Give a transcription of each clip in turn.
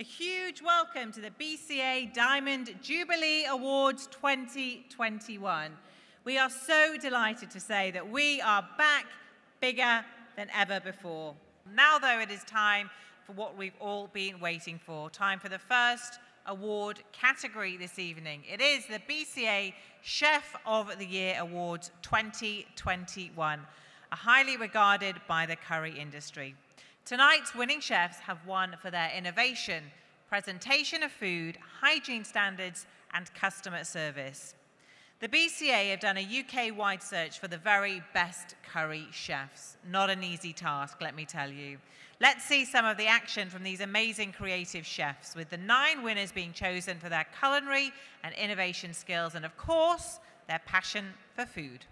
much welcome to the BCA Diamond Jubilee Awards 2021. We are so delighted to say that we are back bigger than ever before. Now, though, it is time for what we've all been waiting for time for the first award category this evening. It is the BCA Chef of the Year Awards 2021, a highly regarded by the curry industry. Tonight's winning chefs have won for their innovation, presentation of food, hygiene standards, and customer service. The BCA have done a UK-wide search for the very best curry chefs. Not an easy task, let me tell you. Let's see some of the action from these amazing creative chefs, with the nine winners being chosen for their culinary and innovation skills, and of course, their passion for food.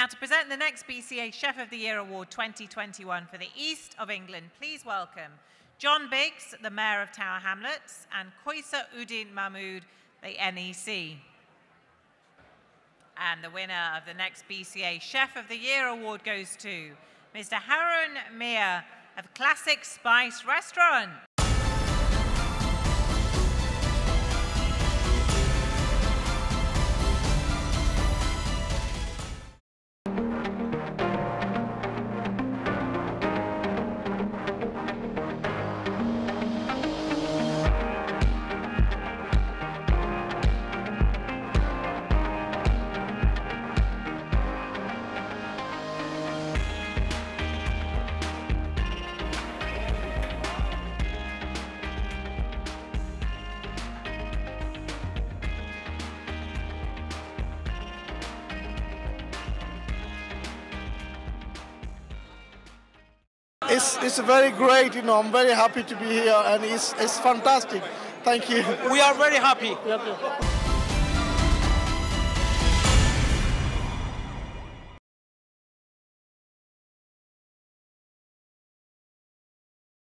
Now, to present the next BCA Chef of the Year Award 2021 for the East of England, please welcome John Biggs, the Mayor of Tower Hamlets, and Koisa Udin Mahmood, the NEC. And the winner of the next BCA Chef of the Year Award goes to Mr. Harun Mir of Classic Spice Restaurant. It's, it's very great, you know, I'm very happy to be here and it's, it's fantastic. Thank you. We are very happy. Okay.